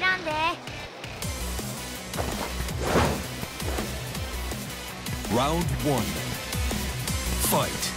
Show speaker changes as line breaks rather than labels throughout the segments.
なんで
Round one. Fight.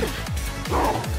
Let's go.